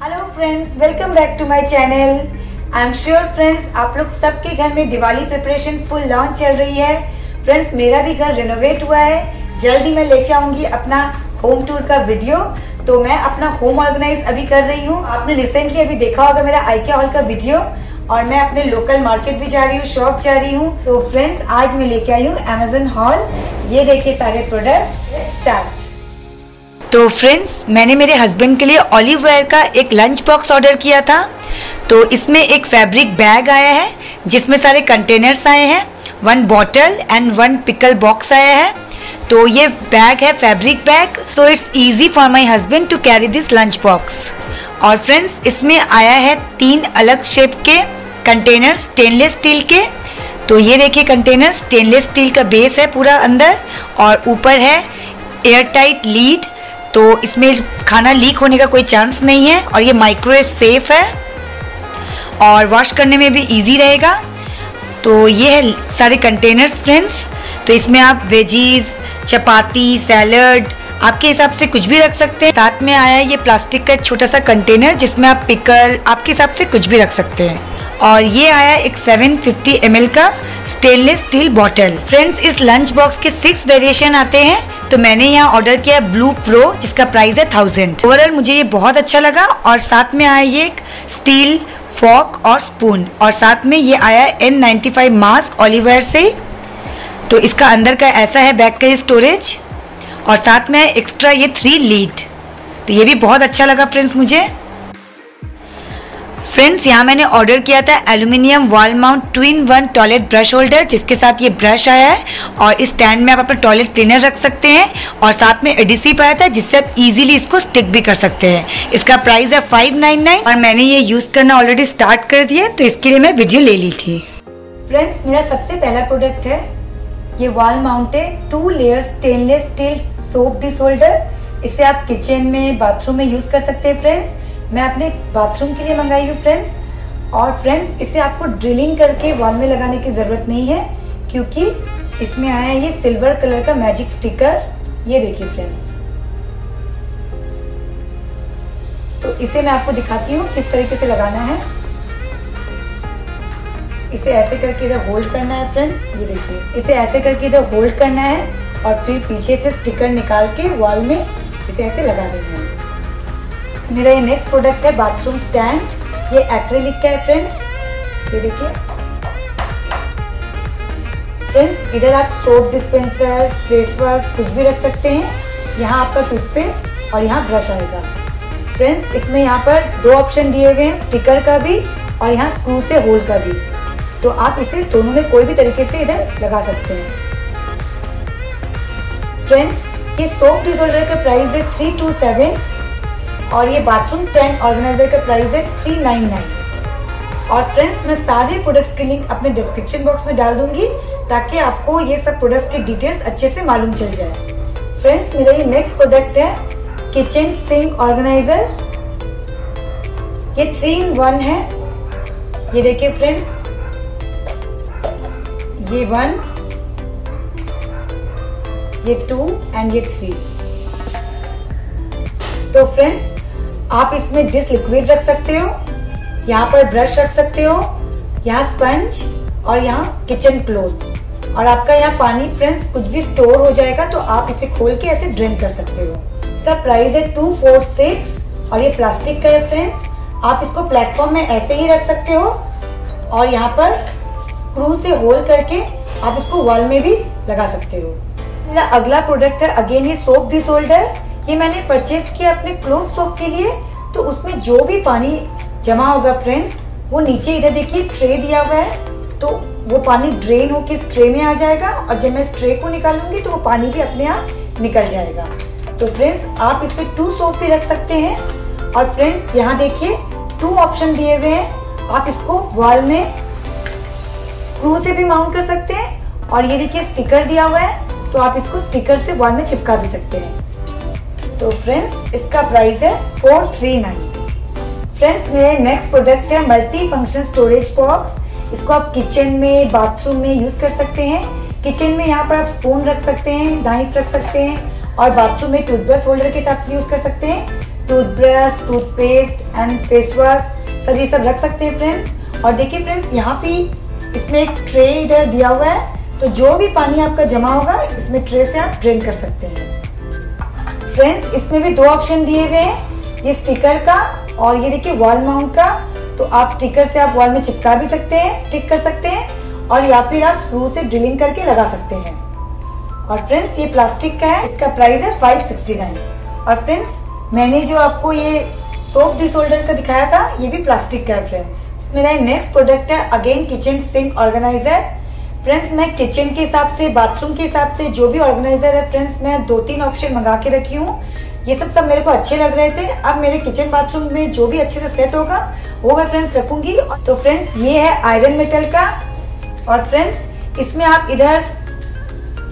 Hello friends welcome back to my channel I am sure friends आप लोग सबके घर में दिवाली प्रिपरेशन फुल लॉन्च चल रही है। फ्रेंड्स मेरा भी घर रिनोवेट हुआ है। जल्दी मैं लेके आऊँगी अपना होम टूर का वीडियो तो मैं अपना होम ऑर्गेनाइज अभी कर रही हूँ। आपने रिसेंटली अभी देखा होगा मेरा आईके हॉल का वीडियो और मैं अपने लोकल मार्केट भी जा रही हूँ शॉप जा रही हूँ। तो फ्रेंड्स आज मैं लेके आई हूँ अमेजन हॉल ये देखिए सारे प्रोडक्ट स्टार्ट तो फ्रेंड्स मैंने मेरे हस्बैंड के लिए ऑलिव वेयर का एक लंच बॉक्स ऑर्डर किया था। तो इसमें एक फैब्रिक बैग आया है, जिसमें सारे कंटेनर्स आए हैं one bottle and one pickle box आया है। तो ये बैग है fabric bag so it's easy for my husband to carry this lunch box और फ्रेंड्स इसमें आया है तीन अलग शेप के कंटेनर स्टेनलेस स्टील के। तो ये देखिए कंटेनर स्टेनलेस स्टील का बेस है पूरा अंदर, और ऊपर है एयर टाइट लीड तो इसमें खाना लीक होने का कोई चांस नहीं है और ये माइक्रोवेव सेफ़ है और वॉश करने में भी इजी रहेगा। तो ये है सारे कंटेनर्स फ्रेंड्स तो इसमें आप वेजीज चपाती सैलड आपके हिसाब से कुछ भी रख सकते हैं। साथ में आया ये प्लास्टिक का एक छोटा सा कंटेनर जिसमें आप पिकल आपके हिसाब से कुछ भी रख सकते हैं। और ये आया एक 750 ml का। स्टेनलेस स्टील बॉटल फ्रेंड्स इस लंच बॉक्स के सिक्स वेरिएशन आते हैं। तो मैंने यहाँ ऑर्डर किया ब्लू प्रो जिसका प्राइस है थाउज़ेंड ओवरऑल मुझे ये बहुत अच्छा लगा और साथ में आया ये स्टील फॉक और स्पून और साथ में ये आया N ninety five mask Oliver से। तो इसका अंदर का ऐसा है बैक का ये स्टोरेज और साथ में एक्स्ट्रा ये थ्री लीड तो ये भी बहुत अच्छा लगा फ्रेंड्स मुझे। फ्रेंड्स यहाँ मैंने ऑर्डर किया था aluminium wall mount two in one toilet brush holder जिसके साथ ये ब्रश आया है। और इस स्टैंड में आप अपना टॉयलेट क्लीनर रख सकते हैं और साथ में एडिसिव आया था, जिससे आप इजीली इसको स्टिक भी कर सकते हैं। इसका प्राइस है फाइव नाइन नाइन और मैंने ये यूज़ करना ऑलरेडी स्टार्ट कर दिया तो इसके लिए मैं वीडियो ले ली थी। फ्रेंड्स मेरा सबसे पहला प्रोडक्ट है। ये wall mounted two layer stainless steel soap dish holder इसे आप किचन में बाथरूम में यूज़ कर सकते हैं फ्रेंड्स मैं अपने बाथरूम के लिए मंगाई हूँ फ्रेंड्स और फ्रेंड्स इसे आपको ड्रिलिंग करके वॉल में लगाने की ज़रूरत नहीं है, क्योंकि इसमें आया ये सिल्वर कलर का मैजिक स्टिकर ये देखिए फ्रेंड्स तो इसे मैं आपको दिखाती हूँ किस तरीके से लगाना है। इसे ऐसे करके इधर होल्ड करना है फ्रेंड्स ये देखिए, इसे ऐसे करके इधर होल्ड करना है और फिर पीछे से स्टिकर निकाल के वॉल में इसे ऐसे लगा देना है। मेरा ये नेक्स्ट प्रोडक्ट है बाथरूम स्टैंड ये एक्रेलिक का है फ्रेंड्स ये देखिए. फ्रेंड्स इधर आप सोप डिस्पेंसर फेस वॉश कुछ भी रख सकते हैं. यहाँ आपका टूथपेस्ट और यहाँ ब्रश आएगा फ्रेंड्स इसमें यहाँ पर दो ऑप्शन दिए गए हैं स्टिकर का भी और यहाँ स्क्रू से होल का भी. तो आप इसे दोनों में कोई भी तरीके से इधर लगा सकते हैं. फ्रेंड्स ये सोप डिसोल्डर का प्राइस है थ्री टू सेवन और ये बाथरूम स्टैंड ऑर्गेनाइजर का प्राइस है थ्री नाइन नाइन और फ्रेंड्स मैं सारे प्रोडक्ट्स के लिंक अपने डिस्क्रिप्शन बॉक्स में डाल दूँगी, ताकि आपको ये सब प्रोडक्ट्स की डिटेल्स अच्छे से मालूम चल जाए। फ्रेंड्स मेरा ये नेक्स्ट प्रोडक्ट है किचन सिंक ऑर्गेनाइजर ये थ्री इन वन है। ये देखिए फ्रेंड्स ये वन ये टू एंड ये थ्री तो फ्रेंड्स आप इसमें डिस लिक्विड रख सकते हो, यहाँ पर ब्रश रख सकते हो, यहाँ स्पंज और यहाँ किचन क्लोथ और आपका यहाँ पानी फ्रेंड्स कुछ भी स्टोर हो जाएगा तो आप इसे खोल के ऐसे ड्रेन कर सकते हो. इसका प्राइस है टू फोर सिक्स और ये प्लास्टिक का है फ्रेंड्स आप इसको प्लेटफॉर्म में ऐसे ही रख सकते हो और यहाँ पर स्क्रू से होल करके आप इसको वॉल में भी लगा सकते हो. मेरा अगला प्रोडक्ट है अगेन ये सोप डिसोल्डर ये मैंने परचेज किया अपने क्लोथ सोप के लिए तो उसमें जो भी पानी जमा होगा फ्रेंड्स वो नीचे इधर देखिए ट्रे दिया हुआ है तो वो पानी ड्रेन होके इस ट्रे में आ जाएगा और जब मैं इस ट्रे को निकालूँगी तो वो पानी भी अपने आप निकल जाएगा। तो फ्रेंड्स आप इसमें टू सोप भी रख सकते हैं और फ्रेंड्स यहाँ देखिए टू ऑप्शन दिए हुए हैं। आप इसको वॉल में स्क्रू से भी माउंट कर सकते हैं और ये देखिए स्टिकर दिया हुआ है तो आप इसको स्टिकर से वॉल में चिपका भी सकते हैं। तो फ्रेंड्स इसका प्राइस है फोर थ्री नाइन फ्रेंड्स मेरे नेक्स्ट प्रोडक्ट है मल्टी फ़ंक्शन स्टोरेज बॉक्स इसको आप किचन में बाथरूम में यूज़ कर सकते हैं. किचन में यहाँ पर आप स्पून रख सकते हैं नाइफ रख सकते हैं और बाथरूम में टूथब्रश होल्डर के हिसाब से यूज़ कर सकते हैं. Toothbrush toothpaste and face wash सब ये सब रख सकते हैं फ्रेंड्स और देखिए फ्रेंड्स यहाँ पे इसमें एक ट्रे इधर दिया हुआ है. तो जो भी पानी आपका जमा होगा, इसमें ट्रे से आप ड्रेन कर सकते हैं। फ्रेंड्स इसमें भी दो ऑप्शन दिए हुए हैं। ये स्टिकर का और ये देखिए वॉल माउंट का। तो आप स्टिकर से आप वॉल में चिपका भी सकते हैं स्टिक कर सकते हैं और या फिर आप स्क्रू से ड्रिलिंग करके लगा सकते हैं। और फ्रेंड्स ये प्लास्टिक का है। इसका प्राइस है 569 और फ्रेंड्स मैंने जो आपको ये सोप डिसोल्डर का दिखाया था, ये भी प्लास्टिक का है फ्रेंड्स मेरा नेक्स्ट प्रोडक्ट है again kitchen sink organiser friends मैं किचन के हिसाब से बाथरूम के हिसाब से, जो भी ऑर्गेनाइजर है फ्रेंड्स मैं दो तीन ऑप्शन मंगा के रखी हूँ। ये सब सब मेरे को अच्छे लग रहे थे। अब मेरे किचन बाथरूम में जो भी अच्छे से सेट होगा, वो मैं फ्रेंड्स रखूँगी। तो फ्रेंड्स ये है आयरन मेटल का। और फ्रेंड्स इसमें आप इधर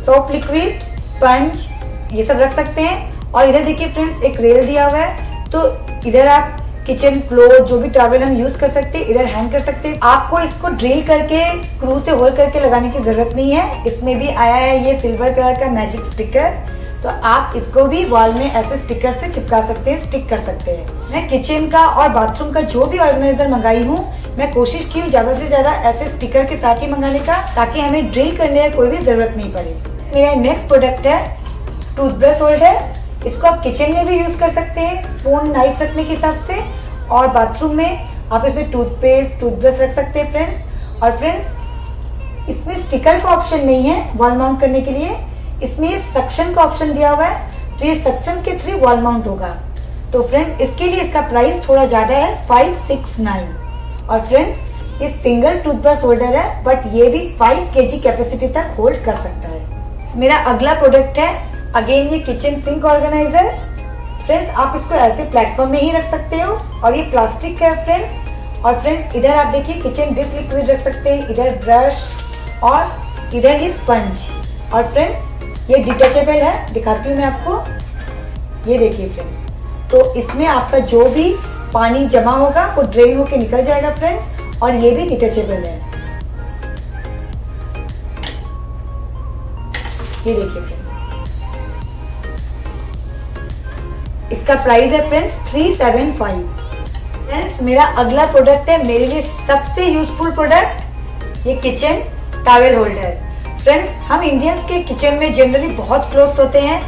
सोप लिक्विड स्पंज ये सब रख सकते हैं। और इधर देखिए फ्रेंड्स एक रेल दिया हुआ है। तो इधर आप किचन क्लोथ जो भी टॉवल हम यूज़ कर सकते हैं इधर हैंग कर सकते हैं आपको इसको ड्रिल करके स्क्रू से होल करके लगाने की ज़रूरत नहीं है। इसमें भी आया है ये सिल्वर कलर का मैजिक स्टिकर तो आप इसको भी वॉल में ऐसे स्टिकर से चिपका सकते हैं स्टिक कर सकते हैं। मैं किचन का और बाथरूम का जो भी ऑर्गेनाइजर मंगाई हूँ, मैं कोशिश की हूँ ज़्यादा से ज़्यादा ऐसे स्टिकर के साथ ही मंगाने का, ताकि हमें ड्रिल करने की कोई भी ज़रूरत नहीं पड़े। मेरा नेक्स्ट प्रोडक्ट है टूथब्रश होल्डर इसको आप किचन में भी यूज़ कर सकते हैं स्पून नाइफ रखने के हिसाब से, और बाथरूम में आप इसमें टूथपेस्ट टूथब्रश रख सकते हैं फ्रेंड्स और फ्रेंड्स इसमें स्टिकर का ऑप्शन नहीं है वॉल माउंट करने के लिए. इसमें सक्शन का ऑप्शन दिया हुआ है तो ये सक्शन के थ्रू वॉल माउंट होगा. तो फ्रेंड इसके लिए इसका प्राइस थोड़ा ज़्यादा है फाइव सिक्स नाइन और फ्रेंड्स ये सिंगल टूथब्रश होल्डर है बट ये भी फाइव के कैपेसिटी तक होल्ड कर सकता है. मेरा अगला प्रोडक्ट है अगेन ये किचन सिंक ऑर्गेनाइजर फ्रेंड्स आप इसको ऐसे प्लेटफॉर्म में ही रख सकते हो और ये प्लास्टिक है फ्रेंड्स और फ्रेंड्स इधर आप देखिए किचन डिश लिक्विड रख सकते हैं, इधर ब्रश और इधर ये स्पंज और फ्रेंड्स ये डिटेचेबल है, दिखाती हूँ मैं आपको. ये देखिए फ्रेंड्स तो इसमें आपका जो भी पानी जमा होगा, वो ड्रेन होके निकल जाएगा फ्रेंड्स और ये भी डिटेचेबल है. ये देखिए फ्रेंड्स इसका प्राइस है friends three seven five friends मेरा अगला प्रोडक्ट है, मेरे लिए सबसे यूजफुल प्रोडक्ट ये किचन टावल होल्डर फ्रेंड्स हम इंडियंस के किचन में जनरली बहुत क्लोथ होते हैं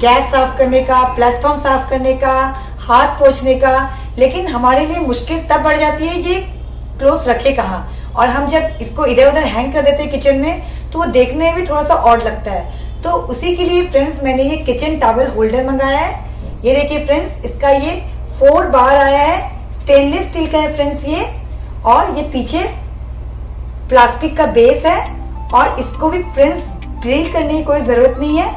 गैस साफ़ करने का प्लेटफॉर्म साफ़ करने का, हाथ पोछने का, लेकिन हमारे लिए मुश्किल तब बढ़ जाती है ये क्लोथ रखे कहा। और हम जब इसको इधर उधर हैंग कर देते हैं किचन में तो वो देखने में भी थोड़ा सा ऑड लगता है। तो उसी के लिए फ्रेंड्स मैंने ये किचन टावल होल्डर मंगाया है। ये देखिए फ्रेंड्स इसका ये फोर बार आया है स्टेनलेस स्टील का है फ्रेंड्स ये, और ये पीछे प्लास्टिक का बेस है, और इसको भी फ्रेंड्स ड्रिल करने की कोई ज़रूरत नहीं है।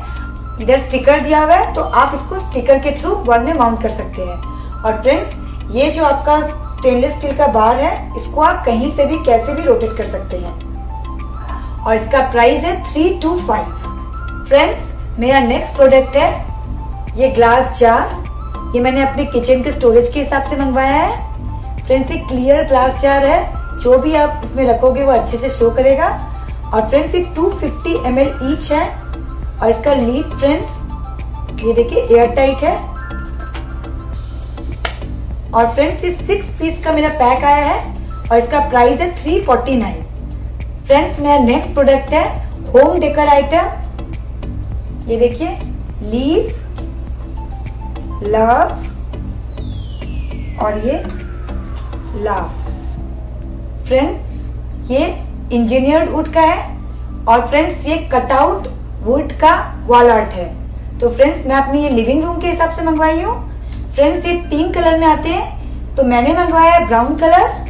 इधर स्टिकर दिया हुआ है तो आप इसको स्टिकर के थ्रू वॉल में माउंट कर सकते हैं। और फ्रेंड्स ये जो आपका स्टेनलेस स्टील का बार है, इसको आप कहीं से भी, कैसे भी रोटेट कर सकते हैं। और इसका प्राइस है थ्री टू फाइव फ्रेंड्स मेरा नेक्स्ट प्रोडक्ट है ये ग्लास जार ये मैंने अपने किचन के स्टोरेज के हिसाब से मंगवाया है। फ्रेंड्स ये क्लियर ग्लास जार है। जो भी आप इसमें रखोगे, वो अच्छे से शो करेगा। और फ्रेंड्स ये 250 फिफ्टी एम ईच है। और इसका लीड फ्रेंड्स ये देखिए एयर टाइट है। और फ्रेंड्स ये सिक्स पीस का मेरा पैक आया है। और इसका प्राइस है 349 फ्रेंड्स मेरा नेक्स्ट प्रोडक्ट है होम डेकर आइटम ये देखिए लीव लव और ये लव फ्रेंड ये इंजीनियर्ड वुड का है और फ्रेंड्स ये कटआउट वुड का वॉल आर्ट है। तो फ्रेंड्स मैं अपनी ये लिविंग रूम के हिसाब से मंगवाई हूँ। फ्रेंड्स ये तीन कलर में आते हैं। तो मैंने मंगवाया है ब्राउन कलर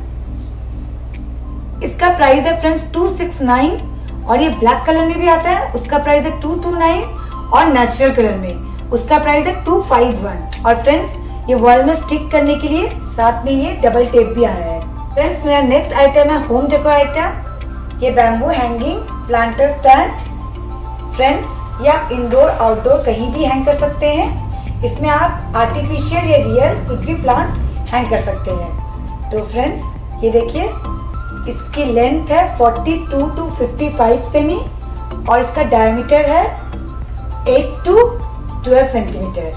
इसका प्राइस है फ्रेंड्स टू सिक्स नाइन और ये ब्लैक कलर में भी आता है। उसका प्राइस है टू टू नाइन और नेचुरल कलर में। उसका प्राइस है टू फाइव वन और फ्रेंड्स ये वॉल में स्टिक करने के लिए साथ में ये डबल टेप भी आया है। फ्रेंड्स मेरा नेक्स्ट आइटम है होम डेको आइटम ये bamboo hanging planter stand friends ये आप इंडोर आउटडोर कहीं भी हैंग कर सकते हैं। इसमें आप आर्टिफिशियल या रियल कुछ भी प्लांट हैंग कर सकते हैं। तो फ्रेंड्स ये देखिए, इसकी लेंथ है 42 टू 55 सेमी और इसका डायमीटर है 8 टू 12 सेंटीमीटर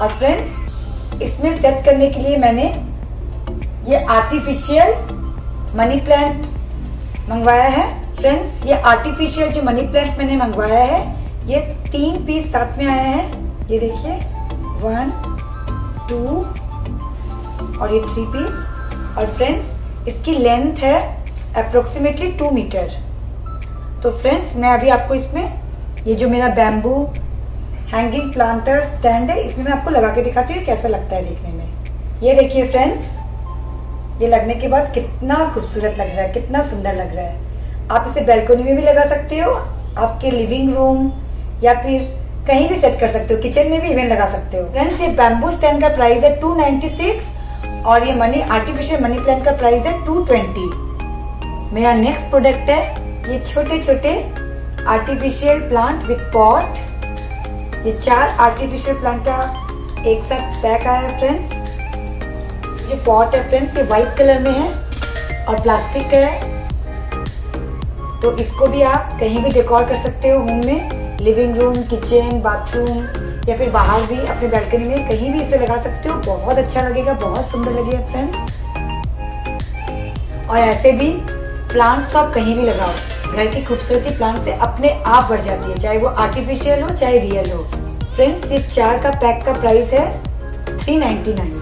और फ्रेंड्स इसमें सेट करने के लिए मैंने ये आर्टिफिशियल मनी प्लांट मंगवाया है। फ्रेंड्स ये आर्टिफिशियल जो मनी प्लांट मैंने मंगवाया है, ये तीन पीस साथ में आया है। ये देखिए वन टू और ये थ्री पीस और फ्रेंड्स इसकी लेंथ है अप्रोक्सीमेटली टू मीटर तो फ्रेंड्स मैं अभी आपको इसमें ये जो मेरा बैम्बू हैंगिंग प्लांटर स्टैंड है। इसमें मैं आपको लगा के दिखाती हूँ कैसा लगता है देखने में। ये देखिए फ्रेंड्स ये लगने के बाद कितना खूबसूरत लग रहा है, कितना सुंदर लग रहा है। आप इसे बैल्कोनी में भी लगा सकते हो, आपके लिविंग रूम या फिर कहीं भी सेट कर सकते हो किचन में भी इवेंट लगा सकते हो। फ्रेंड्स ये बैम्बू स्टैंड का प्राइस है 296 और ये मनी आर्टिफिशियल मनी प्लांट का प्राइस है 220 मेरा नेक्स्ट प्रोडक्ट है, ये छोटे छोटे आर्टिफिशियल प्लांट विथ पॉट ये चार आर्टिफिशियल प्लांट का एक साथ पैक आया है फ्रेंड्स जो पॉट है फ्रेंड्स ये व्हाइट कलर में है और प्लास्टिक का है. तो इसको भी आप कहीं भी डेकोर कर सकते हो होम में. लिविंग रूम किचन बाथरूम या फिर बाहर भी, अपने बैल्कनी में कहीं भी इसे लगा सकते हो. बहुत अच्छा लगेगा, बहुत सुंदर लगेगा फ्रेंड्स और ऐसे भी प्लांट्स तो आप कहीं भी लगाओ. घर की खूबसूरती प्लांट से अपने आप बढ़ जाती है, चाहे वो आर्टिफिशियल हो, चाहे रियल हो. फ्रेंड्स ये चार का पैक का प्राइस है थ्री नाइनटी नाइन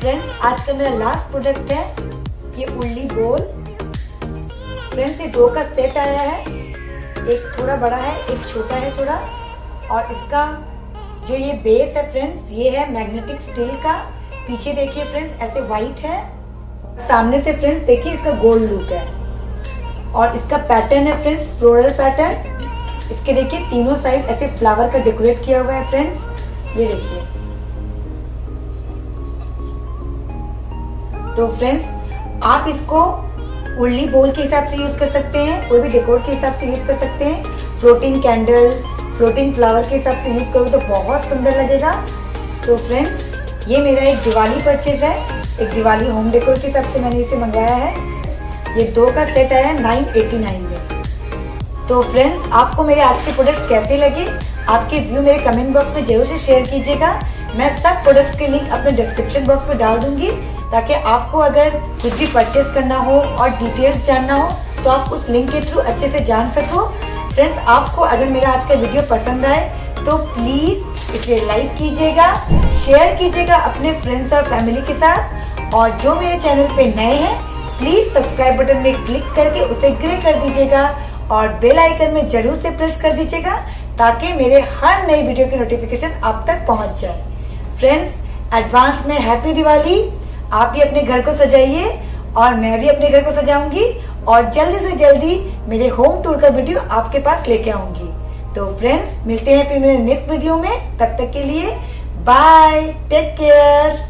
फ्रेंड्स आज का मेरा लास्ट प्रोडक्ट है ये उल्ली बोल। फ्रेंड्स ये दो का सेट आया है। एक थोड़ा बड़ा है, एक छोटा है थोड़ा। और इसका जो ये बेस है फ्रेंड्स ये है मैग्नेटिक स्टील का। पीछे देखिए फ्रेंड्स ऐसे व्हाइट है। सामने से फ्रेंड्स देखिए इसका गोल्ड लुक है। और इसका पैटर्न है फ्रेंड्स फ्लोरल पैटर्न इसके देखिए तीनों साइड ऐसे फ्लावर का डेकोरेट किया हुआ है फ्रेंड्स ये देखिए. तो फ्रेंड्स आप इसको उल्ली बोल के हिसाब से यूज़ कर सकते हैं, कोई भी डेकोर के हिसाब से यूज़ कर सकते हैं. फ्लोटिंग कैंडल फ्लोटिंग फ्लावर के हिसाब से यूज़ करोगे तो बहुत सुंदर लगेगा. तो फ्रेंड्स ये मेरा एक दिवाली परचेज है. एक दिवाली होम डेकोर के हिसाब से मैंने इसे मंगाया है. ये दो का सेट आया है नाइन में. तो फ्रेंड्स आपको मेरे आज के प्रोडक्ट कैसे लगे? आपके व्यू मेरे कमेंट बॉक्स में ज़रूर से शेयर कीजिएगा। मैं सब प्रोडक्ट्स के लिंक अपने डिस्क्रिप्शन बॉक्स में डाल दूँगी, ताकि आपको अगर कुछ भी परचेज करना हो और डिटेल्स जानना हो तो आप उस लिंक के थ्रू अच्छे से जान सको। फ्रेंड्स आपको अगर मेरा आज का वीडियो पसंद आए तो प्लीज़ इसे लाइक कीजिएगा शेयर कीजिएगा अपने फ्रेंड्स और फैमिली के साथ। और जो मेरे चैनल पे नए हैं प्लीज़ सब्सक्राइब बटन में क्लिक करके उसे ग्रे कर दीजिएगा। और बेल आइकन में ज़रूर से प्रेस कर दीजिएगा, ताकि मेरे हर नई वीडियो की नोटिफिकेशन आप तक पहुँच जाए। फ्रेंड्स एडवांस में हैप्पी दिवाली। आप भी अपने घर को सजाइए, और मैं भी अपने घर को सजाऊँगी, और जल्दी से जल्दी मेरे होम टूर का वीडियो आपके पास लेके आऊँगी। तो फ्रेंड्स मिलते हैं फिर मेरे नेक्स्ट वीडियो में। तब तक के लिए बाय टेक केयर